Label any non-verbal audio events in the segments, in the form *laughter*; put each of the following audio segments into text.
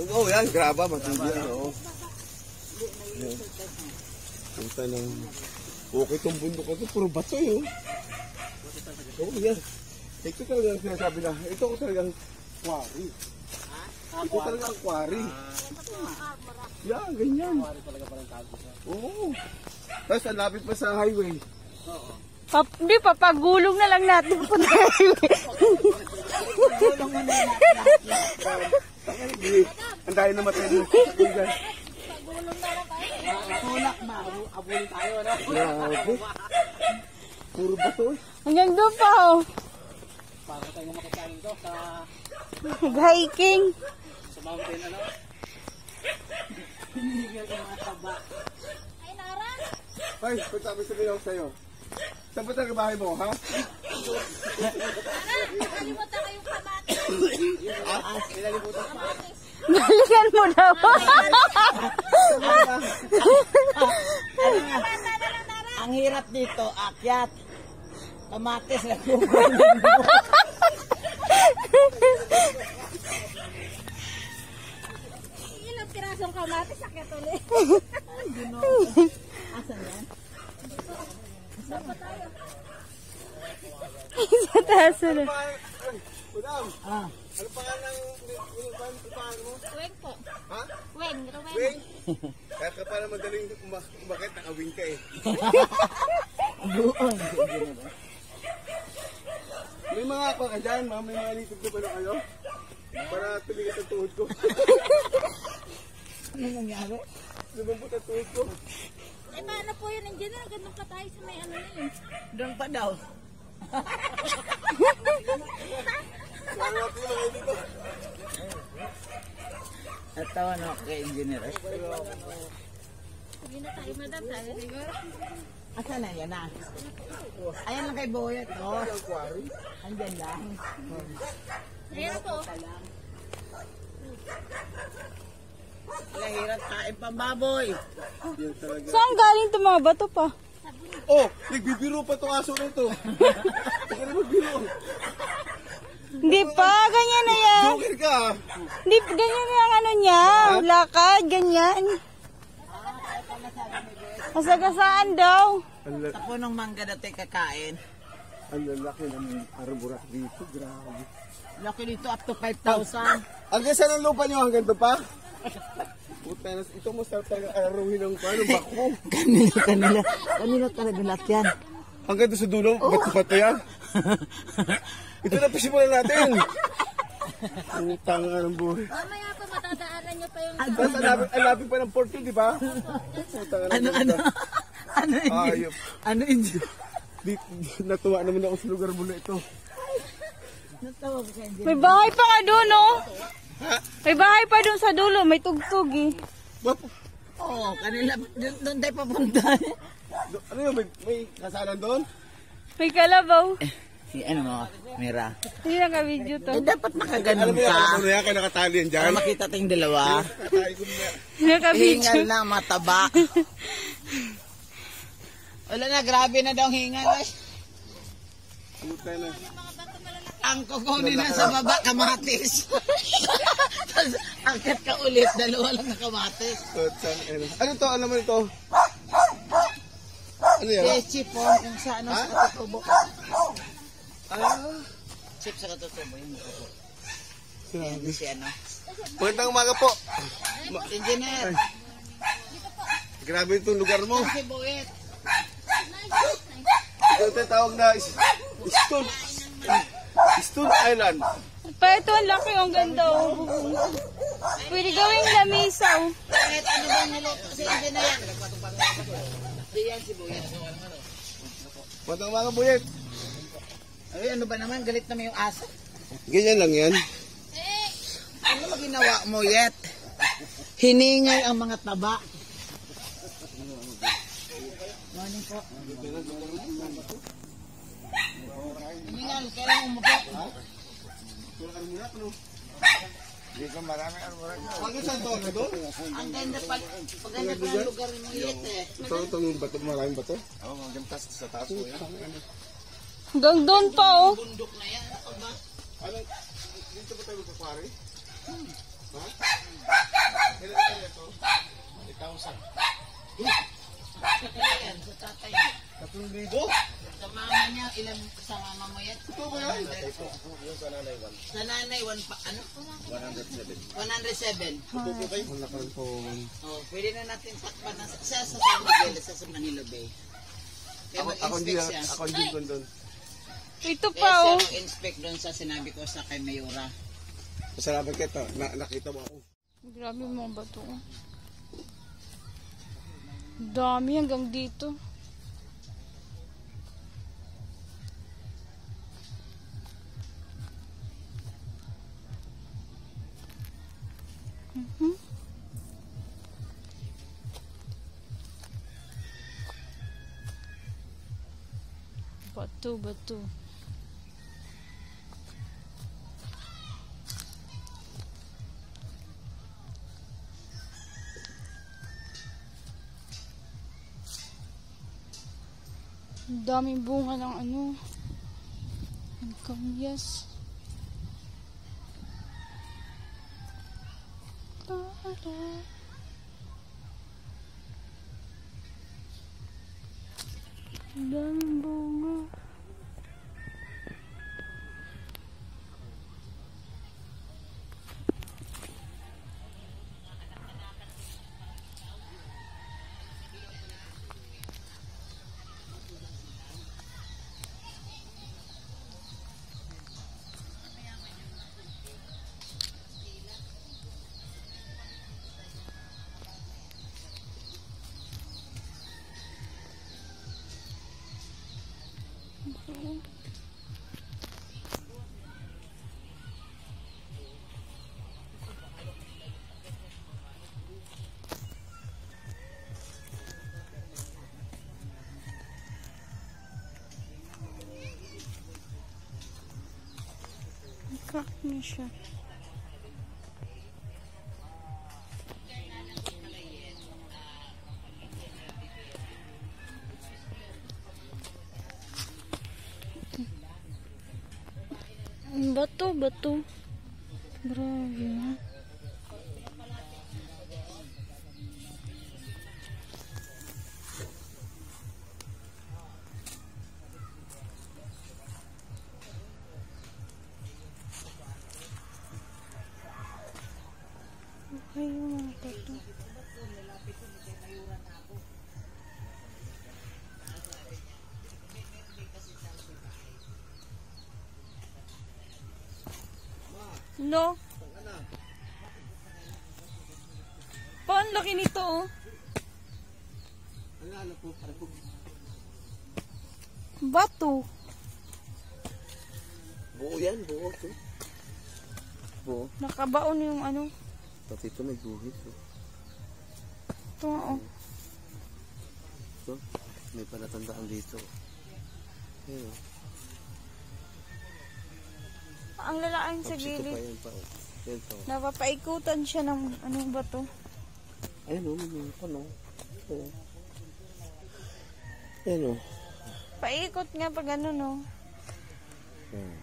Mahaba, matindi yan, oo. Yan. Punta ng... Okay tong bundok ko puro bato yun. Oo, yan. Ito talaga ang sinasabi na, ito ko talagang quarry. Ito talaga ang quarry. Yan, ganyan. Oo. Tapos ang lapit pa sa highway. Pap, hindi, papagulong na lang natin *laughs* po *laughs* Ang dahil na matay ng kaibigan. Tulak ma, abulin tayo, ano? Grabe. Puro bato. Hanggang doon pa, oh. Para tayo makakain to sa, Hiking. sa mountain, ano? Ay, punta kami sabihin ako sa'yo. Saan ba talaga bahay mo, ha? Balikan mo daw. Ang hirap dito, akyat. Kamatis na Ilang pirasong kamatis sakit ulit. Sa taas na. Madam, Ah, ano pangalan ng ipahan mo? Weng po. Ha? Weng, Ruwen. Wing? Kaya ka para madaling uma- umakit, nakawing ka eh. buon. May mga ako ka dyan, ma'am, may mga litid na ba na kayo? Para tumigas ang tuhod ko. Ano nangyari? Lumambot ang tuhod ko. Eh, paano po yun? Nandiyan na, ganun ka tayo sa may ano na yun. Doon pa daw. Sana ko lang dito. At tawa na kay engineer. eh. Hindi na tayo, madam. Tayo siguro. Asa na yan na? Ayan lang kay Boyet, oh. Andyan lang. Ayan po. Wala hirap kain pa baboy. Yan talaga. Saan galing itong mga bato pa? Oh, nagbibiro pa itong aso na ito. Baka na magbiro. Hindi pa, ganyan na yan. Joker ka ah. Hindi, ganyan na yung ano niya. Lakad, ganyan. Masagasaan daw. Sa punong mangga dati kakain. ang lalaki ng arborak dito, grabe. Laki dito up to 5,000. Hanggang saan ang lupa nyo? Hanggang to pa? *laughs* Puta na, ito mo sa talaga araruhin ng paano, bako. *laughs* kanila, kanila. Kanila talaga lahat yan. Hanggang doon sa dulo, ba't ba't yan? *laughs* Ito na pisimulan natin. Ang tanga ng buhay. Mamaya pa matadaanan nyo pa yung... Tapos alapin, alapin pa ng 14, di ba? Ano, ano? Ano yun? Ayop. Ano yun? Di, natuwa naman ako sa lugar mo na ito. May bahay pa nga doon, oh. May bahay pa doon sa dulo. May tugtog, eh. Bapo, Oo, kanila. Doon, doon tayo papunta. do- ano yun, may, may kasalan doon? May kalabaw. Si ano mo, Mira. Hindi na ka-video to. Eh, dapat Alam makaganon mo yan, ka. ano yan, kaya nakatali yan dyan? Makita tayong dalawa. Nakatali ko na. Hindi na ka-video. Hingal na, mataba. *laughs* Wala na, grabe na daw ang hingal. Ay, Puta na. Ang kukunin na sa baba, kamatis. Tapos, *laughs* angkat ka ulit, dalawa lang na kamatis. Putang ina. Ano to? Ano mo ito? Ano yan? Eh, chip po, yung sa ano, sa katutubo. Ah, Chip sa katutubo, yung katutubo. grabe. Si ano. Magandang umaga po. Engineer, Grabe itong lugar mo. si Boyet. Ito tawag na Stone. Stone Island. Pa ito, ang laki. Ang ganda, oh. Pwede gawing lamisa, oh. Kahit ano ba niluto si Engineer? Di yan si Boyet. Magandang umaga po yan. Ay, ano ba naman, galit naman yung aso. Ganyan lang yan. Ano ginawa mo, Yet? Hiningay ang mga taba. Morning po. Mo po. Hanggang saan to? Hanggang doon? Ang ganda pa, maganda pa ang lugar mo, Yet eh. Ito, itong bato, maraming bato. Hanggang doon pa, oh. Bundok na yan. Ano dito ba tayo magkakwari? Ha? Kailan ka nito? 8,000. Ayan, sa tatay niya. Tatlong libo? Sa mama niya, ilan sa mama mo yan? Ito ba yan? Sa nanay, one pa, ano? 107. 107. Ito po kayo? Wala ka po. Oh, pwede na natin takpan na sa sa San Miguel, sa San Manila Bay. Kaya Ako, ako hindi, ako hindi ko doon. Ito Kaya pa siya oh. mag-inspect doon sa sinabi ko sa kay Mayora. Salamat kita. Na, nakita mo ako. Grabe mga bato. oh. Dami hanggang dito. Bato, bato. Ang daming bunga ng ano. Ang kamyas. Crack na siya. Bato, bato. No. Pa, ang laki nito oh. Bato. Buo yan, buo. Ito. Buo. Nakabaon yung ano. Pati ito may guhit. oh. Ito oh. Ito. May palatandaan dito. Ayun. oh. Ang lalaking sa pa gilid. yan pa. oh. Yan to. Napapaikutan siya ng anong bato. Ayun o, may mga no. Ito. Ayun o. Paikot nga pag ano no. Ayan.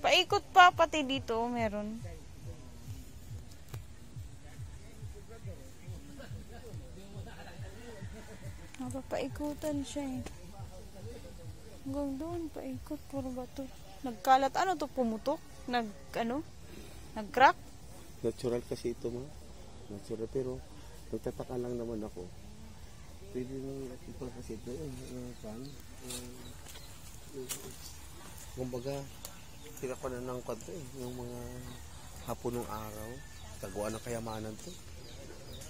Paikot pa pati dito oh, meron. Napapaikutan siya eh. Hanggang doon, paikot, puro bato. Nagkalat, ano to, pumutok? Nag, ano? Nag-crack? Natural kasi ito ma. Natural pero nagtataka lang naman ako. Pwede nang ipa kasi ito eh. Uh, pan. Uh, kumbaga, tira ko na ng kwanto eh. Yung mga hapon ng araw. Taguan ng kayamanan to.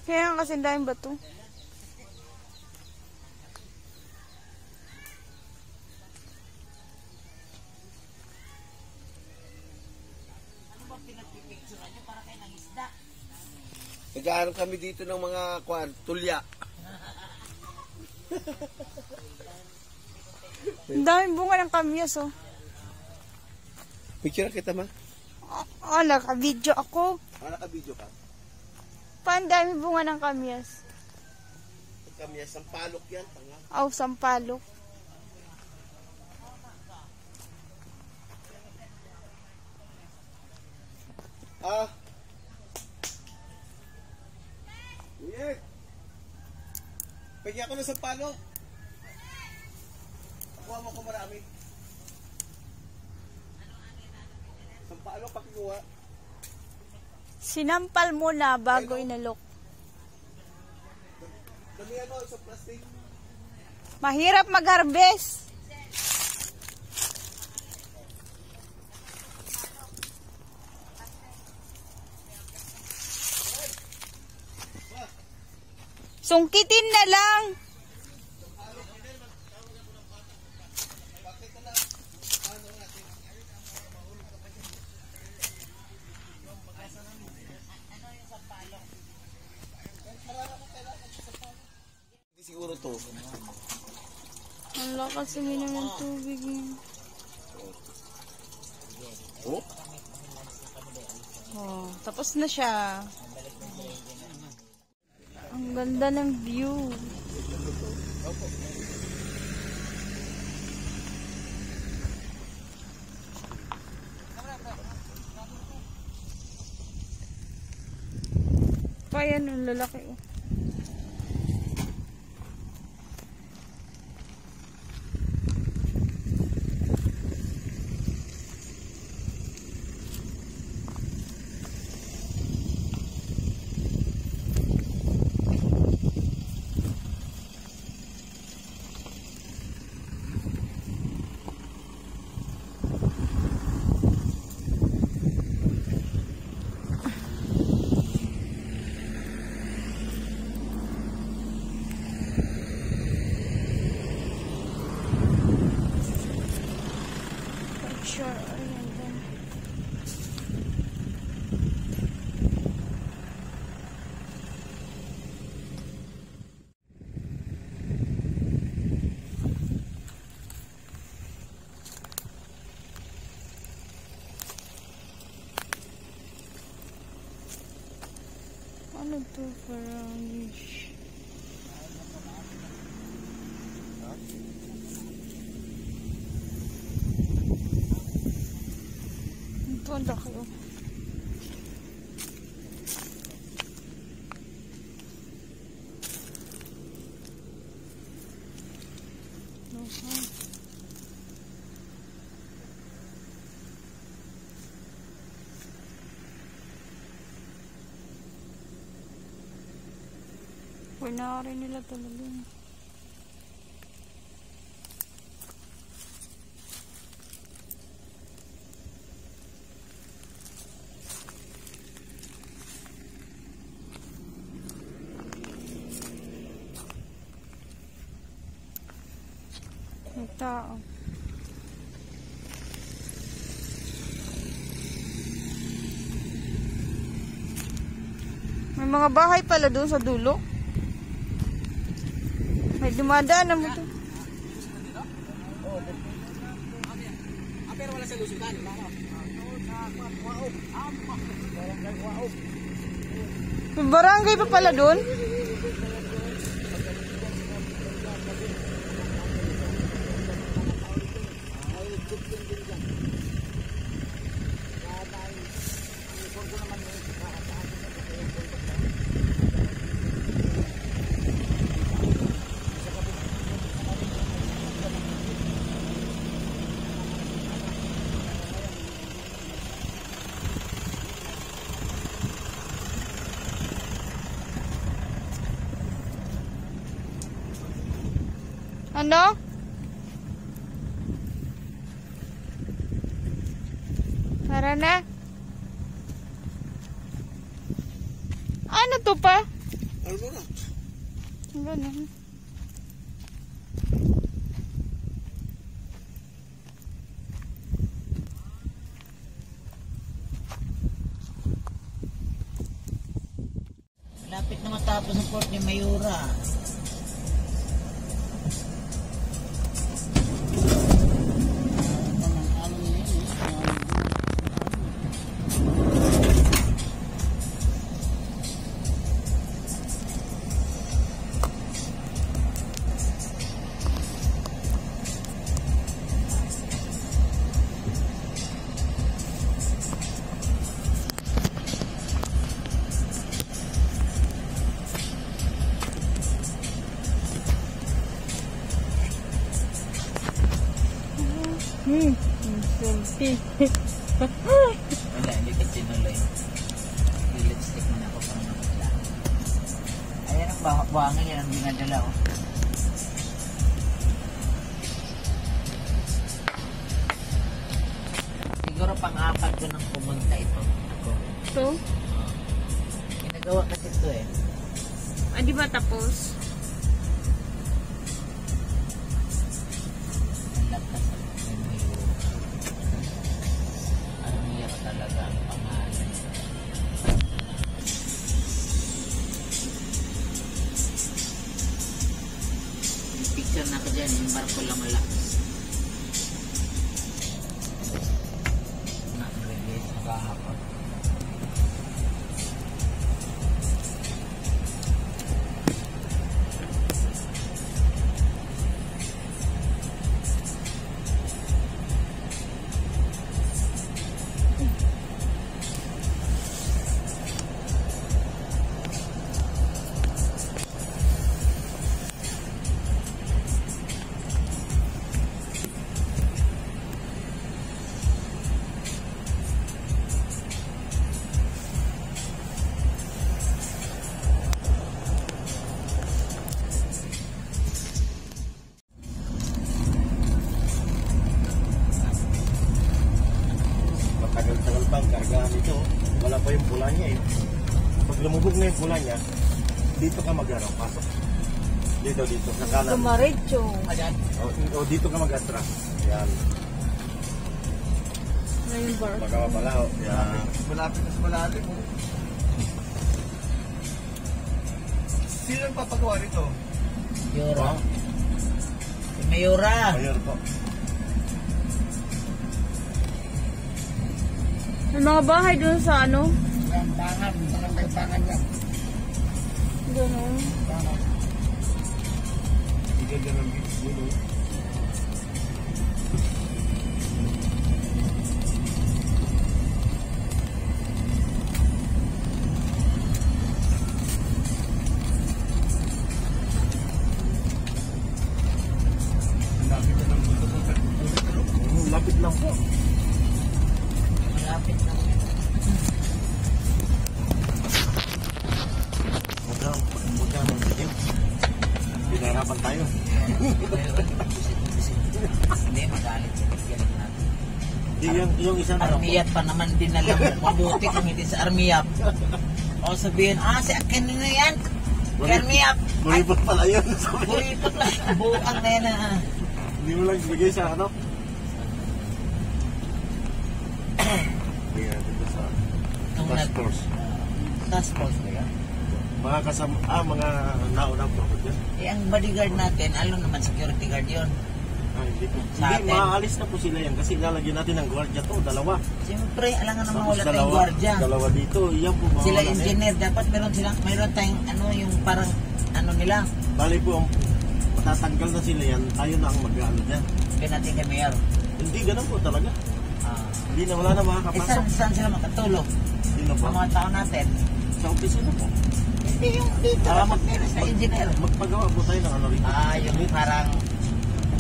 Kaya nga kasi ang daming bato. Nag-aaral kami dito ng mga kwan, tulya. Ang daming bunga ng kamyas oh. Picture kita ma. Ah, naka-video ako. Ah, naka-video ka. Pa, ang daming bunga ng kamyas. Kami sa palok yan, tanga. Aw, sampalok. Ah, Bigyan ko ng sampalo. Kuha mo ko marami. Sampalo pakinuha. Sinampal mo na bago inalok. Damihan mo sa plastic. Mahirap mag-harvest. Sungkitin na lang. Hindi siguro to. Ang lakas uminom ng tubig eh. Oh? Oh, tapos na siya. Ang ganda ng view. Pa yan, ang lalaki oh. Picture oriented. Ano to brownish? Ito ang laki oh. Okay. Mga bahay pala doon sa dulo. May dumadaan na mo to. May barangay pa pala doon? Ano? Tara na. Ano to pa? Ano na? Ganun. Lapit na matapos ang port ni Mayura. Wala, hindi ka tinuloy. May lipstick na ako para makita. Ayan ang bah- buhangin yan ang dinadala oh. Siguro pang-apat ko nang pumunta ito. Ako. Ito? Ginagawa kasi ito eh. Ah, di ba tapos? Picture na ako dyan, yung barko lang malakas. Na-release na Na yung pula niya, dito ka mag-ano, pasok. Dito, dito, sa kanan. Tumaretso. Ayan. O, o dito ka mag-atras. Yan. Ngayon bar. Baka mapala. o. Yan. Malapit na sa malalim. oh. Sino ang papagawa nito? Yura. Si Mayura. Mayor po. May mga bahay dun sa ano? Bangan, barangay bangan yan. Ganun. Ganda ng beach dito. Lapit Pinahirapan tayo. Hindi, magalit si Bigyan natin. Yung, yung isa na Armiyat pa naman din alam mo. Mabuti kung hindi sa Armiyat. O sabihin, ah, si Akin na yan. Kay Armiyat. Ay, Bulipot pala yun. bulitot na. Buang na yan ah. Hindi mo lang ibigay sa ano? *clears throat* Natin sa Nung task force. Task force ba yan? Mga kasama, ah, mga naunang po dyan. Eh, ang bodyguard natin, alam naman, security guard yun. Ah, hindi po. Sa Hindi, atin. maaalis na po sila yan kasi ilalagyan natin ng gwardiya to, dalawa. Siyempre, alam nga naman Tapos wala tayong dalawa, gwardiya. dalawa dito, yan po. Sila engineer, dapat meron silang, meron tayong, ano, yung parang, ano nila, Bali po, ang matatanggal na sila yan, tayo na ang mag-ano dyan. kaya natin kay Mayor. Hindi, ganun po talaga. Ah. Hindi na, wala na eh, makakapasok. saan, saan sila makatulog? Sino po? mga tao natin. Sa opisina po. Hindi yung dito, dapat meron sa engineer. Magpagawa po tayo ng ano rito. Ah, yung parang?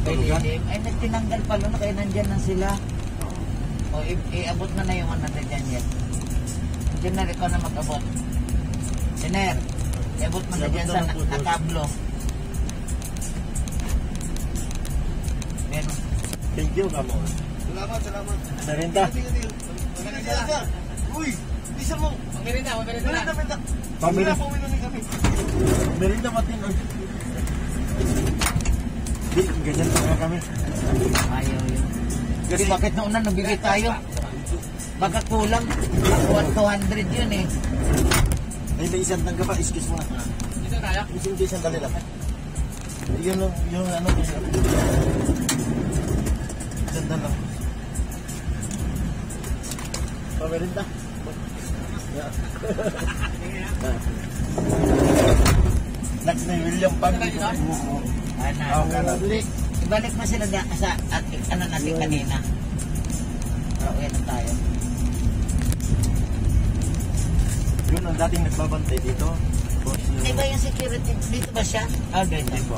Pwede, ay nagtinanggal pala na kaya nandyan na sila. O iabot na na yung ano na dyan yan. Engineer, ikaw na mag-abot. Engineer, iabot mo na dyan sa lang na- po doon. nakablo. Meron. Thank you, kamo. Salamat, salamat. Sarinta. Uy, bisa mo. Magmerinda, magmerinda Merinda, merinda. Pamilya po ni kami. Merinda matin. Di, ganyan pa kami. Ayaw yun. Kasi bakit noon na nabigay tayo? Baka kulang. Ako 200 yun eh. ay may isang tangga pa, excuse mo na. Dito tayo? Hindi, hindi, sandali lang. Yun, yung, yung ano, Ganda lang. Pamerinda. *laughs* Next na William Pan. Ano? Ano? Ibalik mo sila da, sa at, ano natin kanina. Pero uwi na tayo. Yun ang dating nagbabantay dito. Tapos yung... Security? Dito ba siya? Ah, dito. Hindi po.